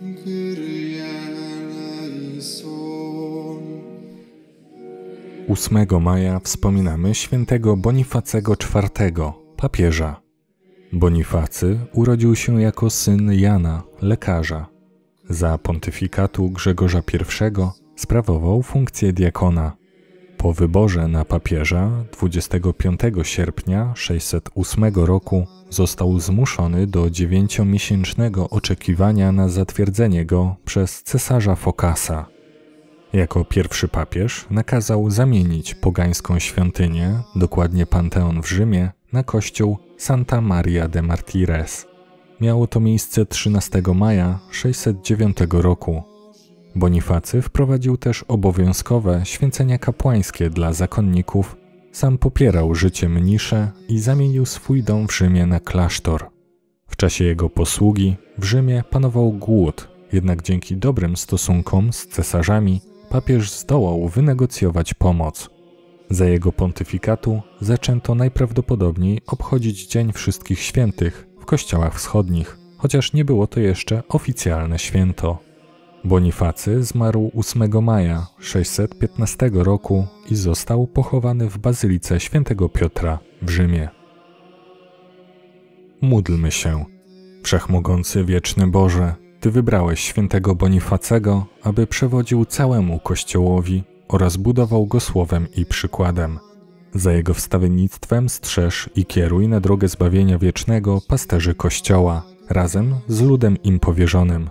Kyrie eleison. 8 maja wspominamy świętego Bonifacego IV, papieża. Bonifacy urodził się jako syn Jana, lekarza. Za pontyfikatu Grzegorza I sprawował funkcję diakona. Po wyborze na papieża 25 sierpnia 608 roku został zmuszony do dziewięciomiesięcznego oczekiwania na zatwierdzenie go przez cesarza Fokasa. Jako pierwszy papież nakazał zamienić pogańską świątynię, dokładnie Panteon w Rzymie, na kościół Santa Maria de Martires. Miało to miejsce 13 maja 609 roku. Bonifacy wprowadził też obowiązkowe święcenia kapłańskie dla zakonników, sam popierał życie mnisze i zamienił swój dom w Rzymie na klasztor. W czasie jego posługi w Rzymie panował głód, jednak dzięki dobrym stosunkom z cesarzami papież zdołał wynegocjować pomoc. Za jego pontyfikatu zaczęto najprawdopodobniej obchodzić Dzień Wszystkich Świętych w kościołach wschodnich, chociaż nie było to jeszcze oficjalne święto. Bonifacy zmarł 8 maja 615 roku i został pochowany w Bazylice Świętego Piotra w Rzymie. Módlmy się. Wszechmogący wieczny Boże, Ty wybrałeś świętego Bonifacego, aby przewodził całemu Kościołowi oraz budował go słowem i przykładem. Za jego wstawiennictwem strzeż i kieruj na drogę zbawienia wiecznego pasterzy Kościoła, razem z ludem im powierzonym